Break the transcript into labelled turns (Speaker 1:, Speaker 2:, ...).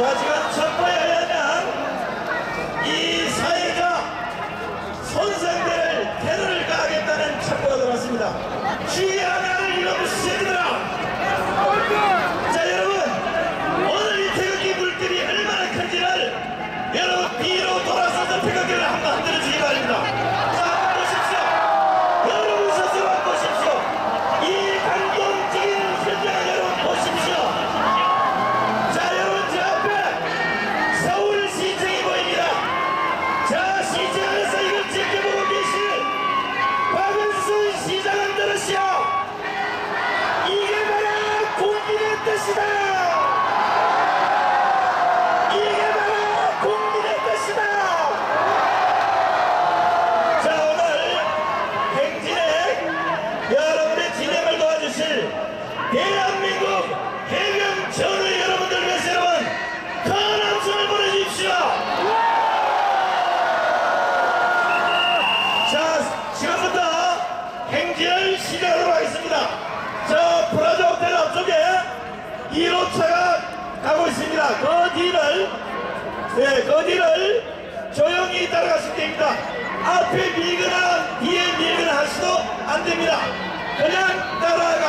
Speaker 1: 좌지간 첫 번에 하려면 이 사회가 선생 자, 지금부터 행진을 시작하도록 하겠습니다. 저 브라자 호텔 앞쪽에 1호차가 가고 있습니다. 그 뒤를, 네, 그 뒤를 조용히 따라가시면 됩니다. 앞에 밀거나 뒤에 밀거나 하시도 안 됩니다. 그냥 따라